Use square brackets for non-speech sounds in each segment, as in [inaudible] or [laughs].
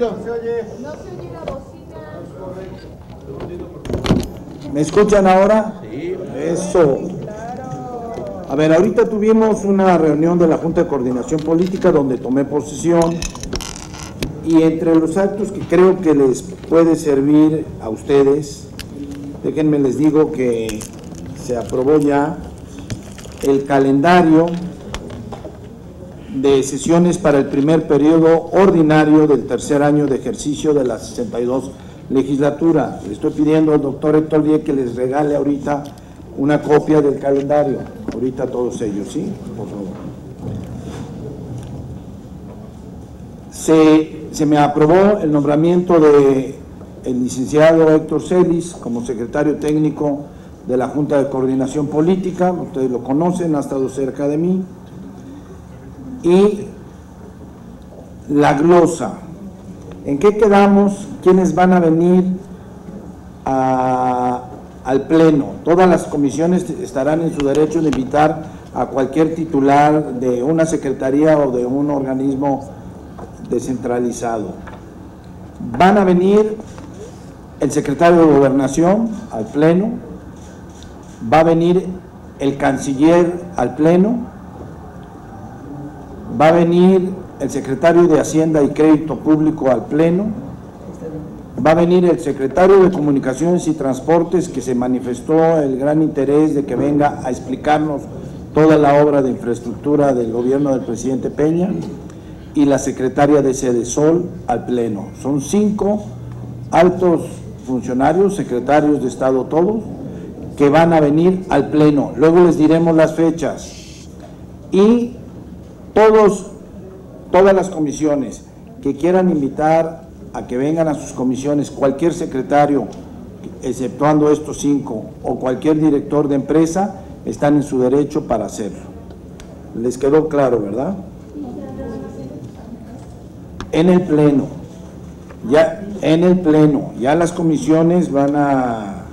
No se oye la bocina. ¿Me escuchan ahora? Sí. Eso. A ver, ahorita tuvimos una reunión de la Junta de Coordinación Política donde tomé posesión y entre los actos que creo que les puede servir a ustedes, déjenme les digo que se aprobó ya el calendario de sesiones para el primer periodo ordinario del tercer año de ejercicio de la 62 legislatura. Le estoy pidiendo al doctor Héctor que les regale ahorita una copia del calendario, ahorita todos ellos, ¿sí? Por favor. Se, se me aprobó el nombramiento de el licenciado Héctor Celis como secretario técnico de la Junta de Coordinación Política, ustedes lo conocen, ha estado cerca de mí y la glosa. ¿En qué quedamos? ¿Quiénes van a venir al Pleno? Todas las comisiones estarán en su derecho de invitar a cualquier titular de una secretaría o de un organismo descentralizado. Van a venir el secretario de Gobernación al Pleno, va a venir el canciller al Pleno, va a venir el secretario de Hacienda y Crédito Público al Pleno, va a venir el secretario de Comunicaciones y Transportes que se manifestó el gran interés de que venga a explicarnos toda la obra de infraestructura del gobierno del presidente Peña y la secretaria de Sede Sol al Pleno. Son cinco altos funcionarios, secretarios de Estado todos, que van a venir al Pleno. Luego les diremos las fechas. Y todos, todas las comisiones que quieran invitar a que vengan a sus comisiones cualquier secretario, exceptuando estos cinco, o cualquier director de empresa, están en su derecho para hacerlo. ¿Les quedó claro, verdad? En el Pleno, ya en el Pleno, ya las comisiones van a,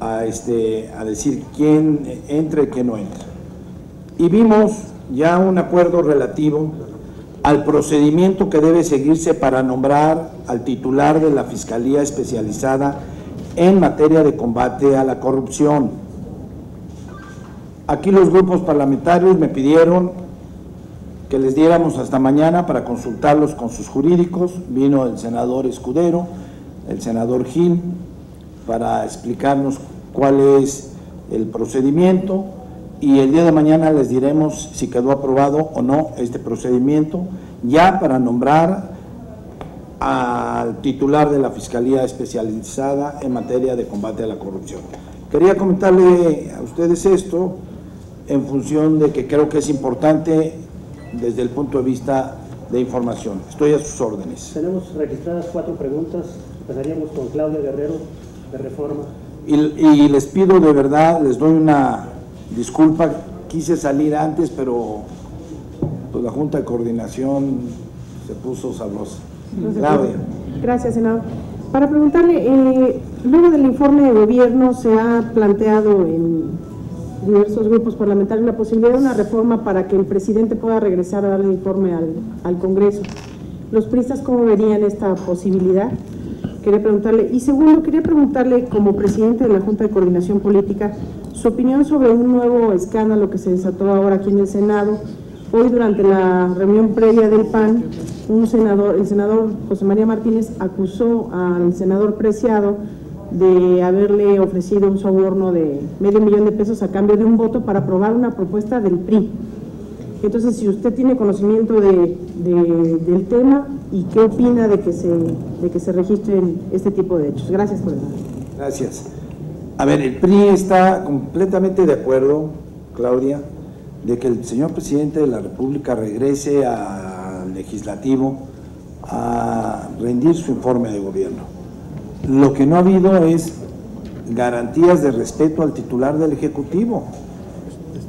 a, este, a decir quién entra y quién no entra. Y vimos ya un acuerdo relativo al procedimiento que debe seguirse para nombrar al titular de la Fiscalía Especializada en materia de combate a la corrupción. Aquí los grupos parlamentarios me pidieron que les diéramos hasta mañana para consultarlos con sus jurídicos. Vino el senador Escudero, el senador Gil, para explicarnos cuál es el procedimiento y el día de mañana les diremos si quedó aprobado o no este procedimiento, ya para nombrar al titular de la Fiscalía Especializada en materia de combate a la corrupción. Quería comentarle a ustedes esto en función de que creo que es importante desde el punto de vista de información. Estoy a sus órdenes. Tenemos registradas cuatro preguntas. Empezaríamos con Claudia Guerrero, de Reforma. Y, y les pido de verdad, les doy una Disculpa, quise salir antes, pero pues, la Junta de Coordinación se puso sabrosa. Gracias, senador. Para preguntarle, eh, luego del informe de gobierno se ha planteado en diversos grupos parlamentarios la posibilidad de una reforma para que el presidente pueda regresar a dar el informe al, al Congreso. ¿Los pristas cómo verían esta posibilidad? Quería preguntarle. Y segundo, quería preguntarle como presidente de la Junta de Coordinación Política, su opinión sobre un nuevo escándalo que se desató ahora aquí en el Senado. Hoy durante la reunión previa del PAN, un senador, el senador José María Martínez acusó al senador Preciado de haberle ofrecido un soborno de medio millón de pesos a cambio de un voto para aprobar una propuesta del PRI. Entonces, si usted tiene conocimiento de, del tema y qué opina de que se, de que se registren este tipo de hechos. Gracias por el Gracias. A ver, el PRI está completamente de acuerdo, Claudia, de que el señor presidente de la República regrese al legislativo a rendir su informe de gobierno. Lo que no ha habido es garantías de respeto al titular del Ejecutivo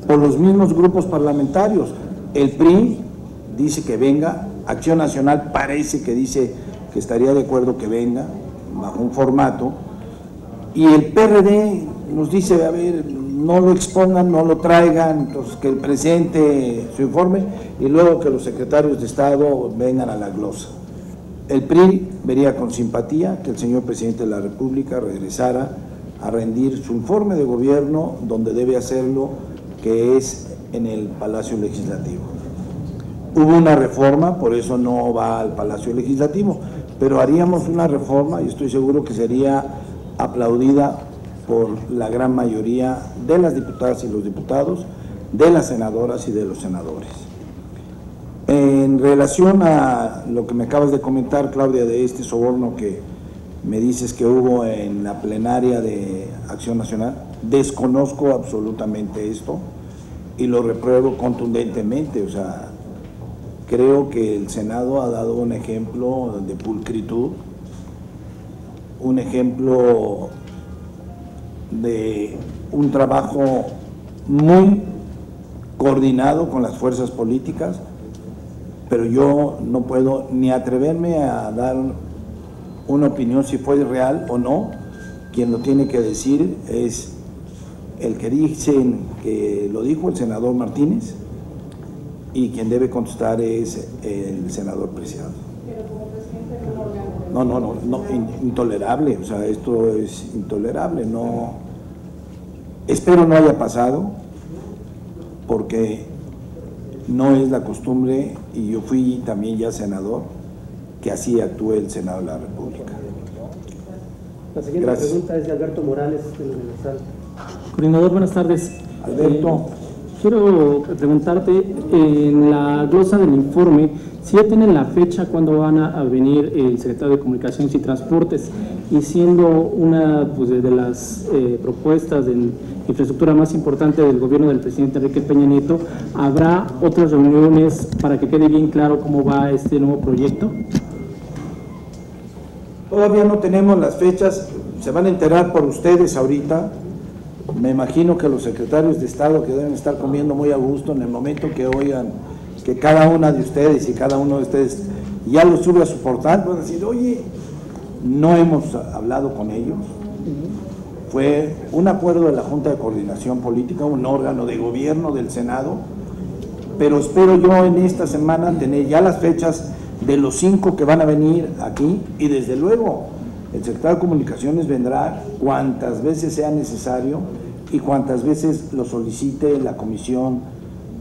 por los mismos grupos parlamentarios. El PRI dice que venga, Acción Nacional parece que dice que estaría de acuerdo que venga bajo un formato, y el PRD nos dice, a ver, no lo expongan, no lo traigan, entonces que el presidente su informe y luego que los secretarios de Estado vengan a la glosa. El PRI vería con simpatía que el señor presidente de la República regresara a rendir su informe de gobierno donde debe hacerlo, que es en el Palacio Legislativo. Hubo una reforma, por eso no va al Palacio Legislativo, pero haríamos una reforma y estoy seguro que sería aplaudida por la gran mayoría de las diputadas y los diputados, de las senadoras y de los senadores. En relación a lo que me acabas de comentar, Claudia, de este soborno que me dices que hubo en la plenaria de Acción Nacional, desconozco absolutamente esto y lo repruebo contundentemente, o sea, creo que el Senado ha dado un ejemplo de pulcritud, un ejemplo de un trabajo muy coordinado con las fuerzas políticas, pero yo no puedo ni atreverme a dar una opinión si fue real o no. Quien lo tiene que decir es el que dicen que lo dijo el senador Martínez y quien debe contestar es el senador Preciado. No, no, no, no, intolerable, o sea, esto es intolerable, no. Espero no haya pasado, porque no es la costumbre, y yo fui también ya senador, que así actúe el Senado de la República. La siguiente pregunta es de Alberto Morales, del Universal. Coordinador, buenas tardes. Alberto. Eh, quiero preguntarte, en la glosa del informe, si ya tienen la fecha cuando van a, venir el secretario de Comunicaciones y Transportes, y siendo una pues, de, las eh, propuestas de infraestructura más importante del gobierno del presidente Enrique Peña Nieto, ¿habrá otras reuniones para que quede bien claro cómo va este nuevo proyecto? Todavía no tenemos las fechas, se van a enterar por ustedes ahorita. Me imagino que los secretarios de Estado que deben estar comiendo muy a gusto en el momento que oigan que cada una de ustedes y cada uno de ustedes ya lo sube a su portal, van a decir, oye, no hemos hablado con ellos. Fue un acuerdo de la Junta de Coordinación Política, un órgano de gobierno del Senado, pero espero yo en esta semana tener ya las fechas de los cinco que van a venir aquí y desde luego el secretario de Comunicaciones vendrá cuantas veces sea necesario y cuantas veces lo solicite la Comisión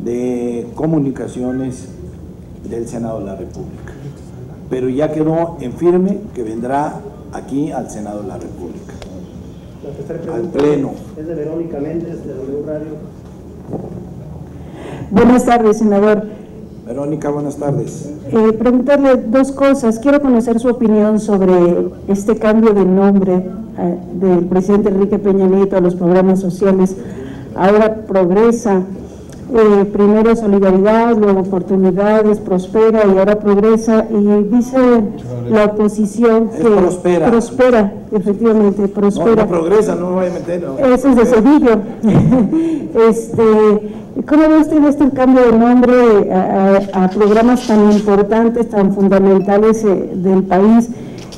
de Comunicaciones del Senado de la República. Pero ya quedó en firme que vendrá aquí al Senado de la República. al Pleno. Es de Verónica Méndez, de W Radio. Buenas tardes, senador. Verónica, buenas tardes. Eh, preguntarle dos cosas. Quiero conocer su opinión sobre este cambio de nombre eh, del presidente Enrique Peña Nieto a los programas sociales. Ahora progresa. Eh, primero solidaridad, luego oportunidades, prospera y ahora progresa. Y dice la oposición que prospera. prospera, efectivamente, prospera. No, progresa, no me voy a meter. Ese es de Cedillo. [laughs] este, ¿Cómo ve usted este cambio de nombre a, programas tan importantes, tan fundamentales eh, del país?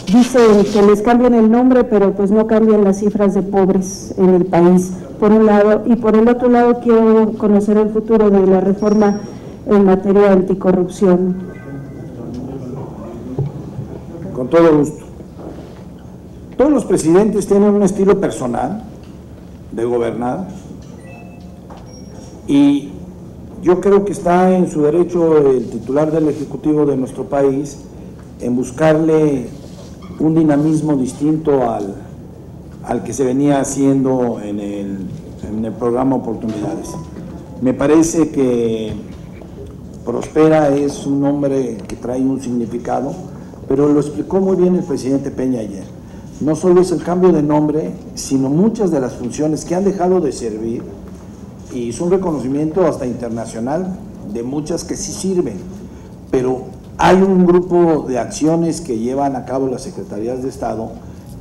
Dicen que les cambian el nombre, pero pues no cambian las cifras de pobres en el país, por un lado. Y por el otro lado, quiero conocer el futuro de la reforma en materia de anticorrupción. Con todo gusto. Todos los presidentes tienen un estilo personal de gobernar y yo creo que está en su derecho el titular del Ejecutivo de nuestro país en buscarle un dinamismo distinto al, al que se venía haciendo en el, en el programa Oportunidades. Me parece que Prospera es un nombre que trae un significado, pero lo explicó muy bien el presidente Peña ayer. No solo es el cambio de nombre, sino muchas de las funciones que han dejado de servir y es un reconocimiento hasta internacional de muchas que sí sirven, pero hay un grupo de acciones que llevan a cabo las secretarías de Estado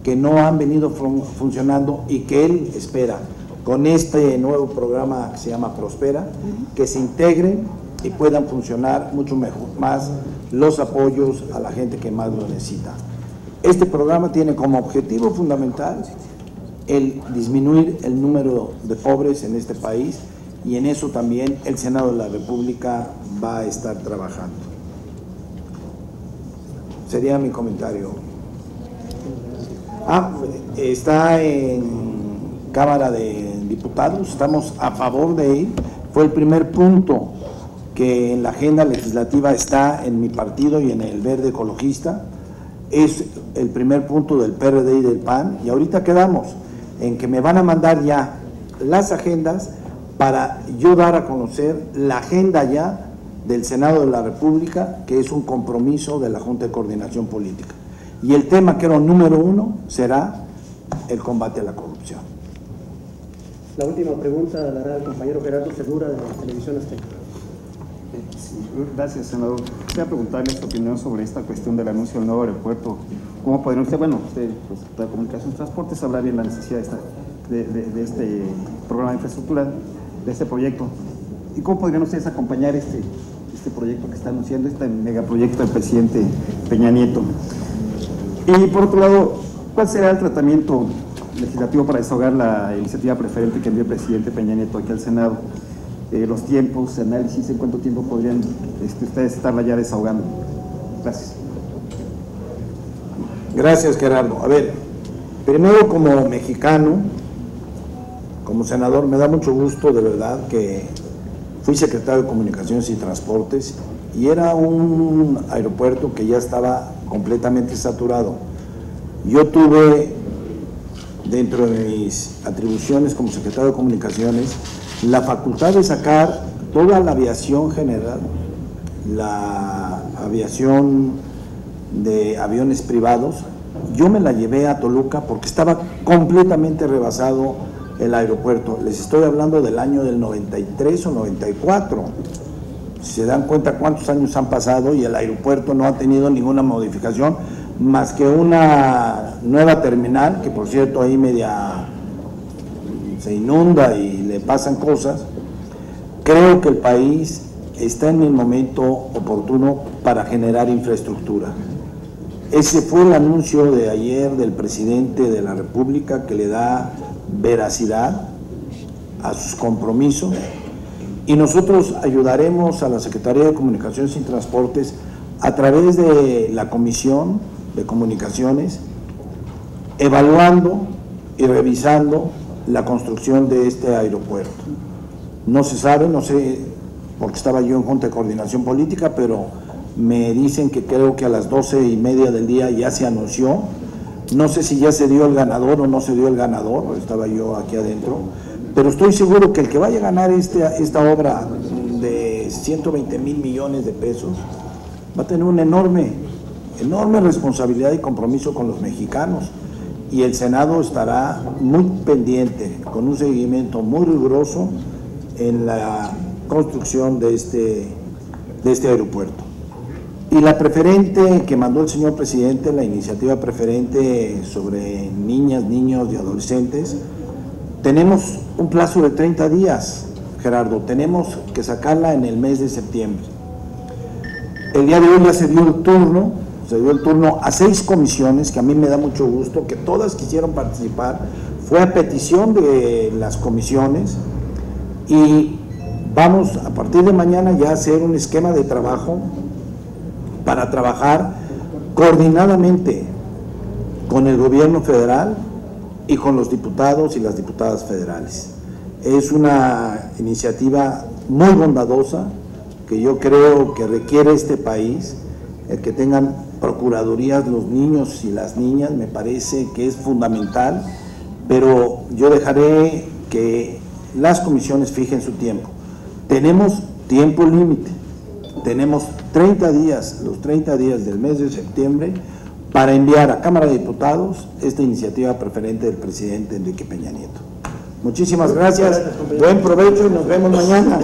que no han venido funcionando y que él espera con este nuevo programa que se llama Prospera, que se integren y puedan funcionar mucho mejor, más los apoyos a la gente que más lo necesita. Este programa tiene como objetivo fundamental el disminuir el número de pobres en este país y en eso también el Senado de la República va a estar trabajando. Sería mi comentario. Ah, está en Cámara de Diputados, estamos a favor de él. Fue el primer punto que en la agenda legislativa está en mi partido y en el Verde Ecologista. Es el primer punto del PRD y del PAN. Y ahorita quedamos en que me van a mandar ya las agendas para yo dar a conocer la agenda ya del Senado de la República, que es un compromiso de la Junta de Coordinación Política. Y el tema que era número uno será el combate a la corrupción. La última pregunta la hará el compañero Gerardo Segura de la Televisión Azteca. Gracias, senador. Quería preguntarle su opinión sobre esta cuestión del anuncio del nuevo aeropuerto. ¿Cómo podría usted, bueno, usted, pues, de comunicación y transportes, hablar bien la necesidad de, este programa de infraestructura, de este proyecto? ¿Y cómo podrían ustedes acompañar este, este proyecto que está anunciando, este megaproyecto del presidente Peña Nieto? Y por otro lado, ¿cuál será el tratamiento legislativo para desahogar la iniciativa preferente que envió el presidente Peña Nieto aquí al Senado? Eh, los tiempos, análisis, en cuánto tiempo podrían este, ustedes estarla ya desahogando. Gracias. Gracias, Gerardo. A ver, primero como mexicano, como senador, me da mucho gusto de verdad que fui secretario de Comunicaciones y Transportes y era un aeropuerto que ya estaba completamente saturado. Yo tuve, dentro de mis atribuciones como secretario de Comunicaciones, la facultad de sacar toda la aviación general, la aviación de aviones privados, yo me la llevé a Toluca porque estaba completamente rebasado el aeropuerto. Les estoy hablando del año del 93 o 94. Si se dan cuenta cuántos años han pasado y el aeropuerto no ha tenido ninguna modificación más que una nueva terminal, que por cierto ahí media se inunda y le pasan cosas. Creo que el país está en el momento oportuno para generar infraestructura. Ese fue el anuncio de ayer del presidente de la República que le da veracidad a sus compromisos y nosotros ayudaremos a la Secretaría de Comunicaciones y Transportes a través de la Comisión de Comunicaciones, evaluando y revisando la construcción de este aeropuerto. No se sabe, no sé, porque estaba yo en Junta de Coordinación Política, pero me dicen que creo que a las doce y media del día ya se anunció. No sé si ya se dio el ganador o no se dio el ganador, estaba yo aquí adentro, pero estoy seguro que el que vaya a ganar este, esta obra de 120 mil millones de pesos va a tener una enorme, enorme responsabilidad y compromiso con los mexicanos y el Senado estará muy pendiente, con un seguimiento muy riguroso en la construcción de este, de este aeropuerto. Y la preferente que mandó el señor presidente, la iniciativa preferente sobre niñas, niños y adolescentes, tenemos un plazo de 30 días, Gerardo, tenemos que sacarla en el mes de septiembre. El día de hoy ya se dio el turno, se dio el turno a seis comisiones, que a mí me da mucho gusto, que todas quisieron participar, fue a petición de las comisiones y vamos a partir de mañana ya a hacer un esquema de trabajo para trabajar coordinadamente con el gobierno federal y con los diputados y las diputadas federales. Es una iniciativa muy bondadosa que yo creo que requiere este país, el que tengan procuradurías los niños y las niñas, me parece que es fundamental, pero yo dejaré que las comisiones fijen su tiempo. Tenemos tiempo límite, tenemos 30 días, los 30 días del mes de septiembre, para enviar a Cámara de Diputados esta iniciativa preferente del presidente Enrique Peña Nieto. Muchísimas gracias, buen provecho y nos vemos mañana.